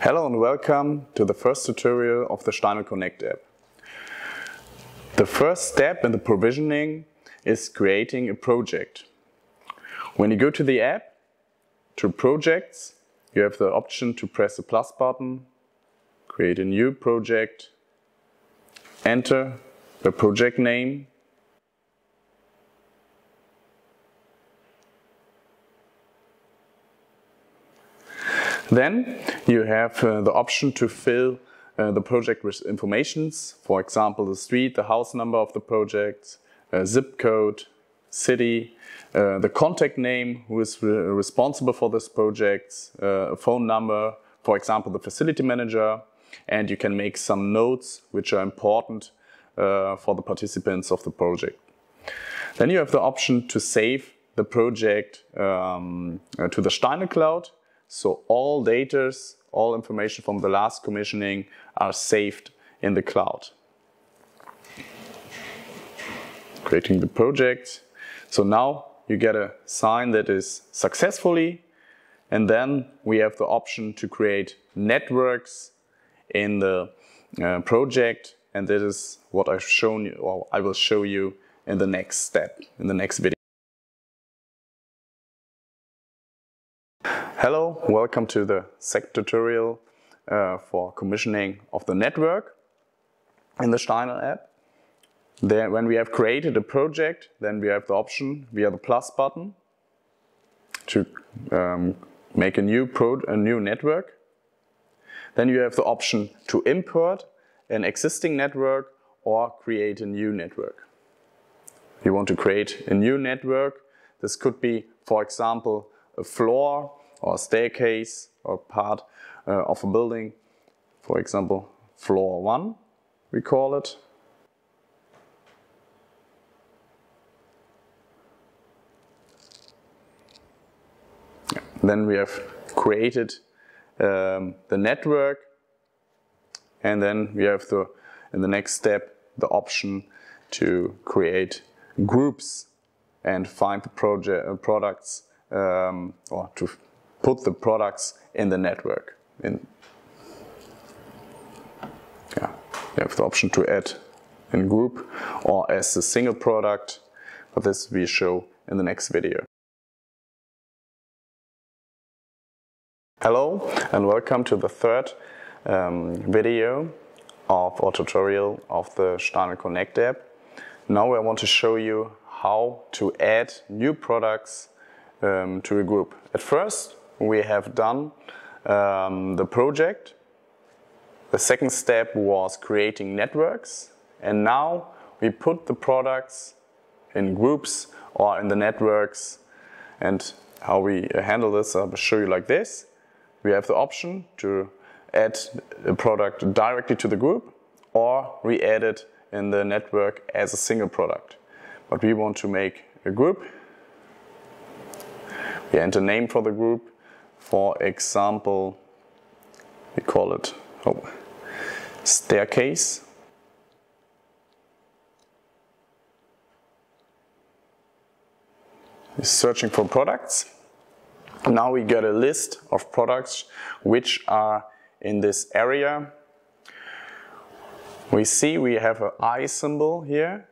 Hello and welcome to the first tutorial of the Steinel Connect app. The first step in the provisioning is creating a project. When you go to the app, to projects, you have the option to press the plus button, create a new project, enter the project name, Then you have uh, the option to fill uh, the project with informations, for example, the street, the house number of the project, uh, zip code, city, uh, the contact name, who is re responsible for this project, uh, a phone number, for example, the facility manager, and you can make some notes which are important uh, for the participants of the project. Then you have the option to save the project um, to the Steinel Cloud so all data, all information from the last commissioning are saved in the cloud. Creating the project. So now you get a sign that is successfully and then we have the option to create networks in the uh, project and this is what I've shown you or I will show you in the next step in the next video. Hello, welcome to the second tutorial uh, for commissioning of the network in the Steinel app. When we have created a project, then we have the option via the plus button to um, make a new, a new network. Then you have the option to import an existing network or create a new network. You want to create a new network. This could be, for example, a floor or staircase or part uh, of a building. For example, floor one, we call it. Then we have created um, the network and then we have the, in the next step, the option to create groups and find the project, uh, products um, or to put the products in the network. In, yeah, you have the option to add in group or as a single product, but this we show in the next video. Hello and welcome to the third um, video of our tutorial of the Steinel Connect app. Now I want to show you how to add new products um, to a group. At first we have done um, the project. The second step was creating networks. And now we put the products in groups or in the networks. And how we handle this, I'll show you like this. We have the option to add a product directly to the group or re-add it in the network as a single product. But we want to make a group. We enter name for the group for example, we call it oh, staircase. Searching for products. Now we get a list of products which are in this area. We see we have an eye symbol here.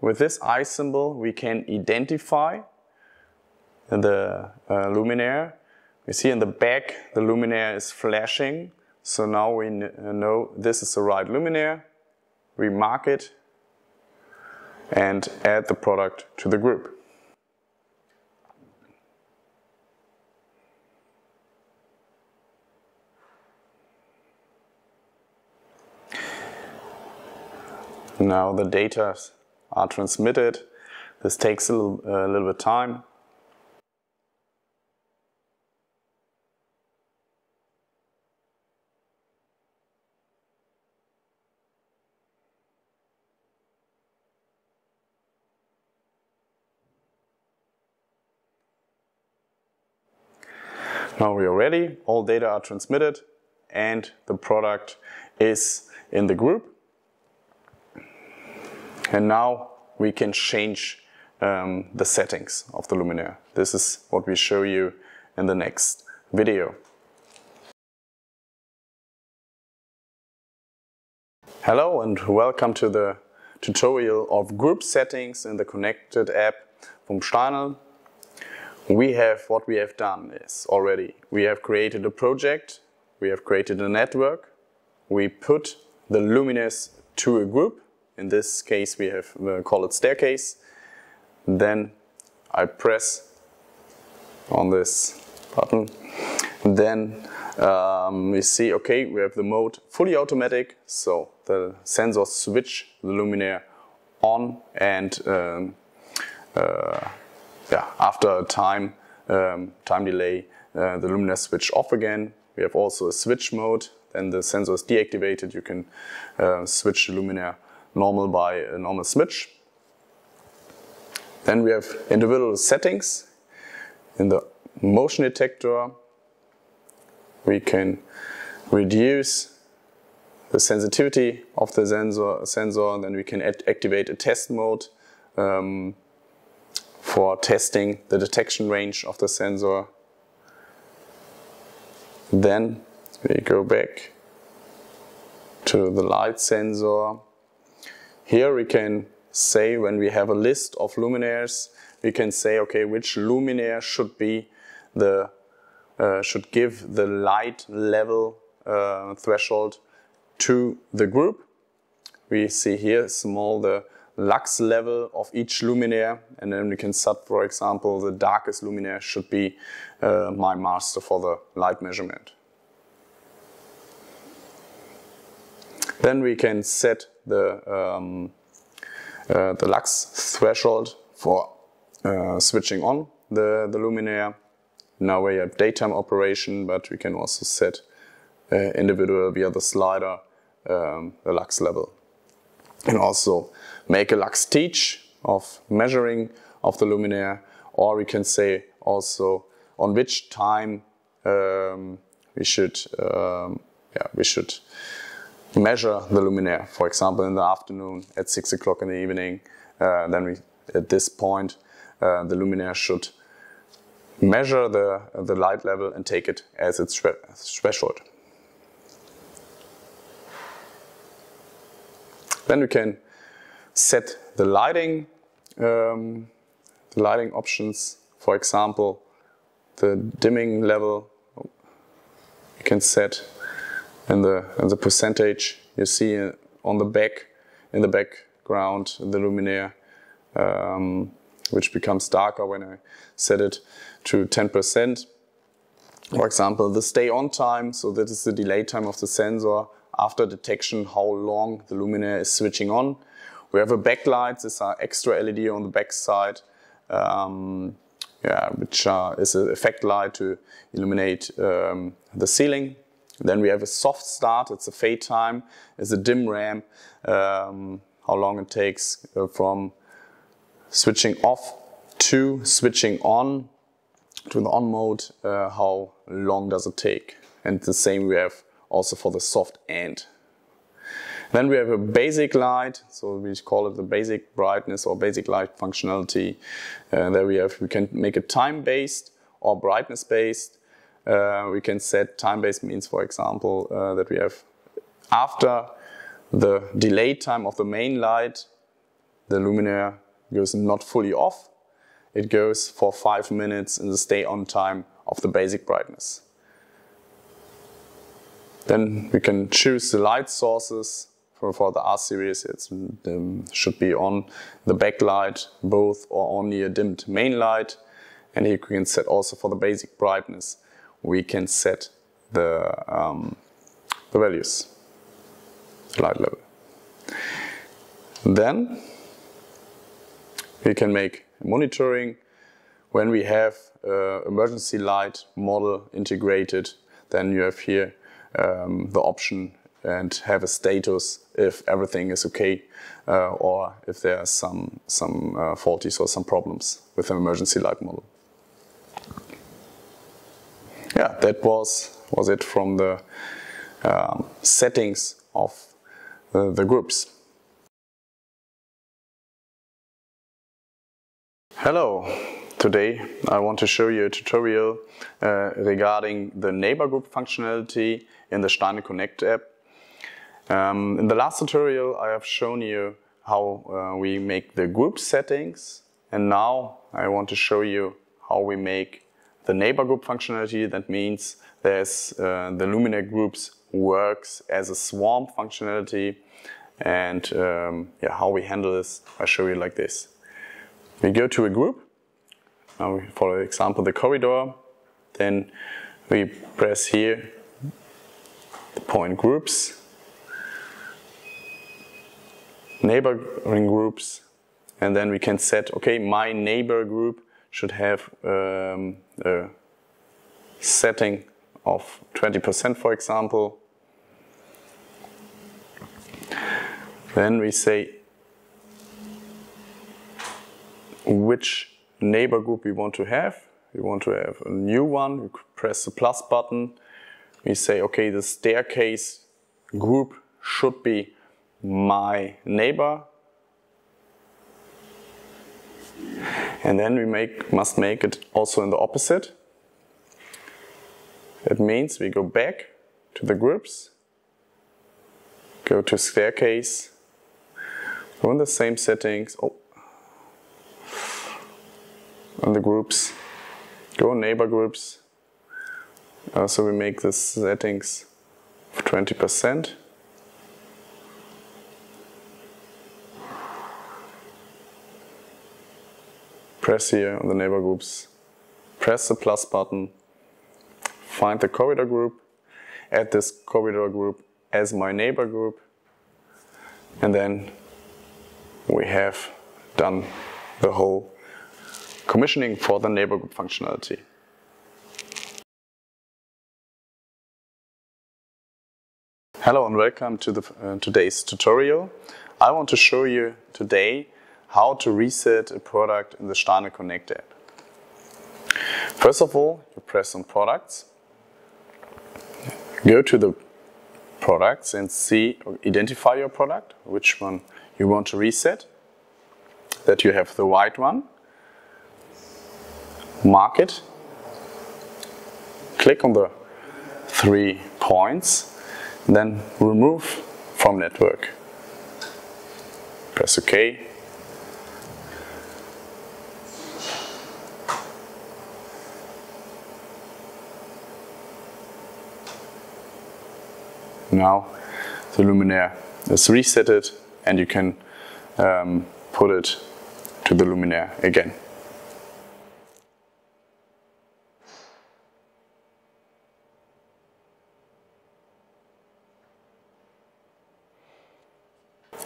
With this eye symbol we can identify the uh, luminaire you see in the back, the luminaire is flashing. So now we know this is the right luminaire. We mark it and add the product to the group. Now the data are transmitted. This takes a little, a little bit time. Now we are ready, all data are transmitted and the product is in the group. And now we can change um, the settings of the luminaire. This is what we show you in the next video. Hello and welcome to the tutorial of group settings in the connected app from Steinel. We have, what we have done is already, we have created a project, we have created a network, we put the luminous to a group, in this case we have uh, call it staircase, then I press on this button, then um, we see, okay, we have the mode fully automatic, so the sensors switch the luminaire on and um, uh, yeah, after a time, um, time delay, uh, the luminaire switch off again. We have also a switch mode, then the sensor is deactivated. You can uh, switch the luminaire normal by a normal switch. Then we have individual settings. In the motion detector, we can reduce the sensitivity of the sensor, sensor then we can activate a test mode um, for testing the detection range of the sensor. Then we go back to the light sensor. Here we can say when we have a list of luminaires, we can say, okay, which luminaire should be the, uh, should give the light level uh, threshold to the group. We see here small the lux level of each luminaire and then we can set for example the darkest luminaire should be uh, my master for the light measurement. Then we can set the, um, uh, the lux threshold for uh, switching on the, the luminaire. Now we have daytime operation but we can also set uh, individual via the slider um, the lux level and also make a lux teach of measuring of the luminaire, or we can say also on which time um, we should um, yeah, we should measure the luminaire. For example, in the afternoon at six o'clock in the evening, uh, then we at this point uh, the luminaire should measure the the light level and take it as its threshold. Then we can set the lighting, um, the lighting options. For example, the dimming level you can set in the in the percentage you see on the back in the background the luminaire um, which becomes darker when I set it to 10%. For example, the stay on time, so that is the delay time of the sensor after detection how long the luminaire is switching on. We have a backlight, this are extra LED on the back side, um, yeah, which uh, is an effect light to illuminate um, the ceiling. Then we have a soft start, it's a fade time, it's a dim ramp, um, how long it takes uh, from switching off to switching on to the on mode, uh, how long does it take. And the same we have also for the soft end. Then we have a basic light, so we call it the basic brightness or basic light functionality. Uh, there we have, we can make it time-based or brightness-based. Uh, we can set time-based means, for example, uh, that we have after the delay time of the main light, the luminaire goes not fully off. It goes for five minutes in the stay on time of the basic brightness. Then we can choose the light sources. For, for the R series, it um, should be on the backlight, both or only a dimmed main light. And here we can set also for the basic brightness, we can set the, um, the values, the light level. Then we can make monitoring when we have uh, emergency light model integrated. Then you have here um, the option and have a status if everything is okay uh, or if there are some, some uh, faulties or some problems with an emergency light model. Yeah, that was, was it from the um, settings of the, the groups. Hello, today I want to show you a tutorial uh, regarding the neighbor group functionality in the Steinel Connect app. Um, in the last tutorial I have shown you how uh, we make the group settings. And now I want to show you how we make the neighbor group functionality. That means there's uh, the Luminaire groups works as a swarm functionality. And um, yeah, how we handle this I show you like this. We go to a group, for example the corridor, then we press here the point groups, neighboring groups, and then we can set, okay, my neighbor group should have um, a setting of 20% for example. Then we say which neighbor group we want to have. We want to have a new one. We press the plus button. We say, okay, the staircase group should be my neighbor. And then we make, must make it also in the opposite. That means we go back to the groups, go to staircase, go in the same settings. Oh, on the groups, go neighbor groups. Uh, so we make the settings 20%. Press here on the neighbor groups, press the plus button, find the corridor group, add this corridor group as my neighbor group, and then we have done the whole commissioning for the neighbor group functionality. Hello and welcome to the, uh, today's tutorial. I want to show you today how to reset a product in the Steinel Connect app. First of all, you press on products, go to the products and see identify your product, which one you want to reset, that you have the right one mark it, click on the three points, then remove from network. Press OK. Now the luminaire is resetted and you can um, put it to the luminaire again.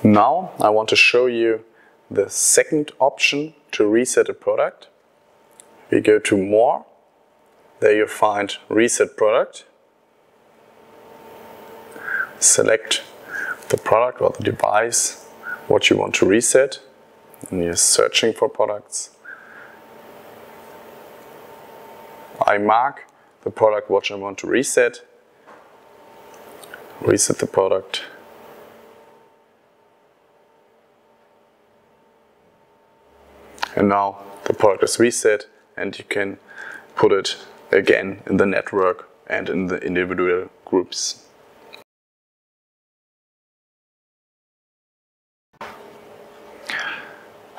Now I want to show you the second option to reset a product. We go to More, there you find Reset Product. Select the product or the device, what you want to reset, and you're searching for products. I mark the product what I want to reset, reset the product, and now the product is reset and you can put it again in the network and in the individual groups.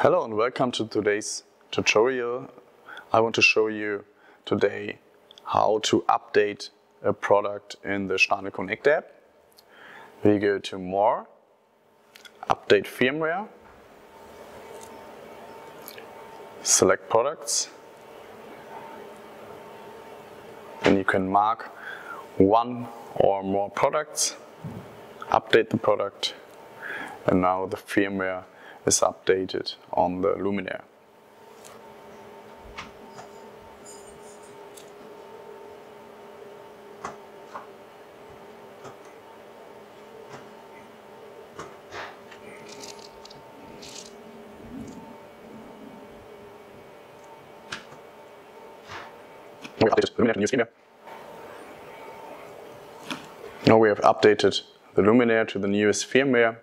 Hello and welcome to today's tutorial. I want to show you today how to update a product in the Steinel Connect app. We go to More, Update Firmware, select products. Then you can mark one or more products, update the product, and now the firmware is updated on the luminaire. we updated the Luminaire to new firmware. Now we have updated the Luminaire to the newest firmware.